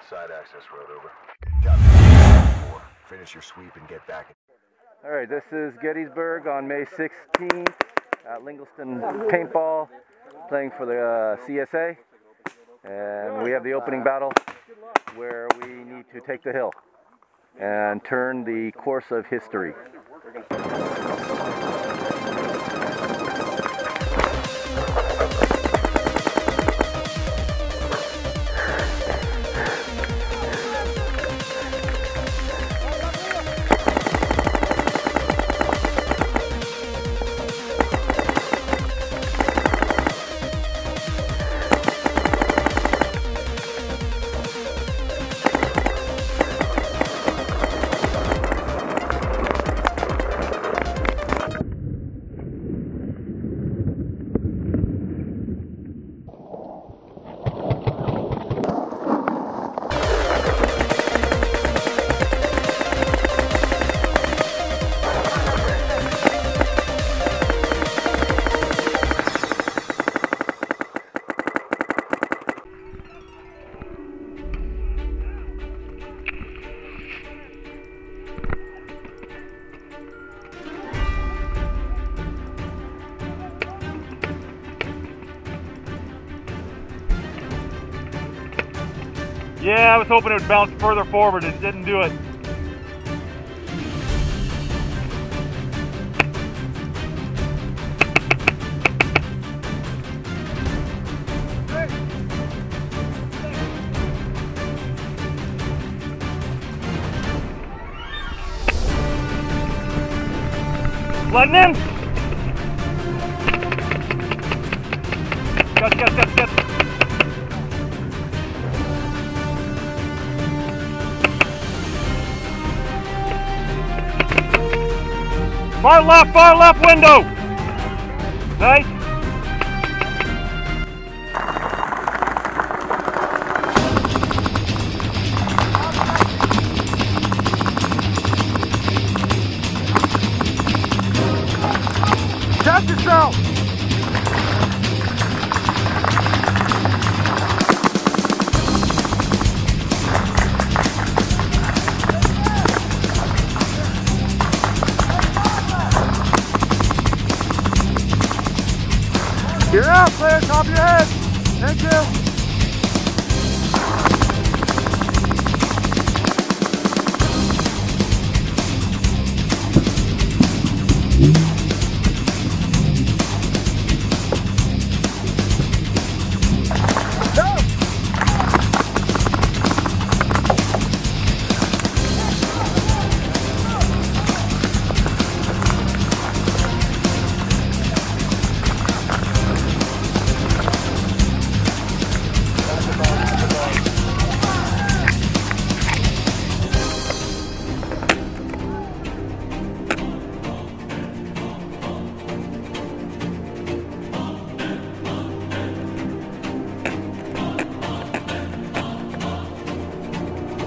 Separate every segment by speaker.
Speaker 1: Outside access road, over. Four. Finish your sweep and get back.
Speaker 2: All right, this is Gettysburg on May 16th at Linglestown Paintball, playing for the uh, CSA. And we have the opening battle where we need to take the hill and turn the course of history.
Speaker 3: Yeah, I was hoping it would bounce further forward. It didn't do it. Letting in. Yes, yes, yes. Far left, far left window. Nice. Out, clear top your head. Thank you.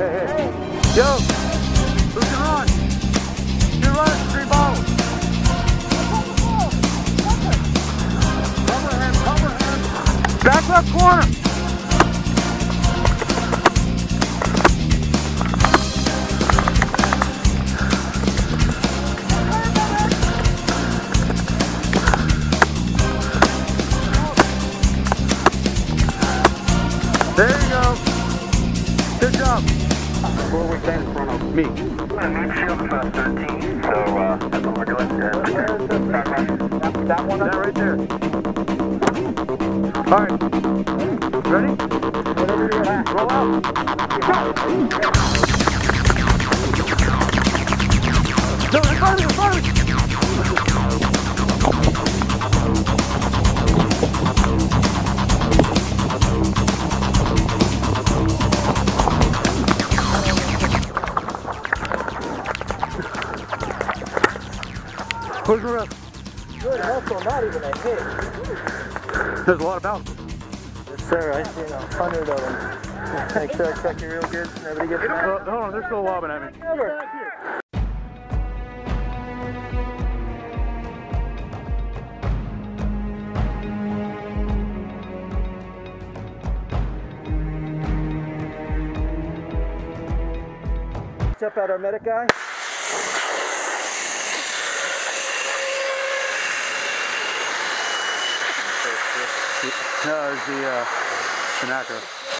Speaker 3: Hey, hey. Yo, who's on? You're three bottles. Cover him, cover him. Back left corner. There Where we stand in front of me.
Speaker 4: Midfield uh, 13, so uh, that's what we're doing. Uh, that one
Speaker 2: That right there. All right. Ready? Roll out. No, in front of me, in front of Where's the rest?
Speaker 5: Good hustle, not even a hit.
Speaker 2: There's a lot of bounces.
Speaker 5: Yes, sir. I seen a hundred of them. Make sure I check you real good. so Nobody gets mad.
Speaker 2: Hold on, they're still lobbing at me.
Speaker 5: Over. up at our medic guy?
Speaker 3: No, it's the uh, Sinatra.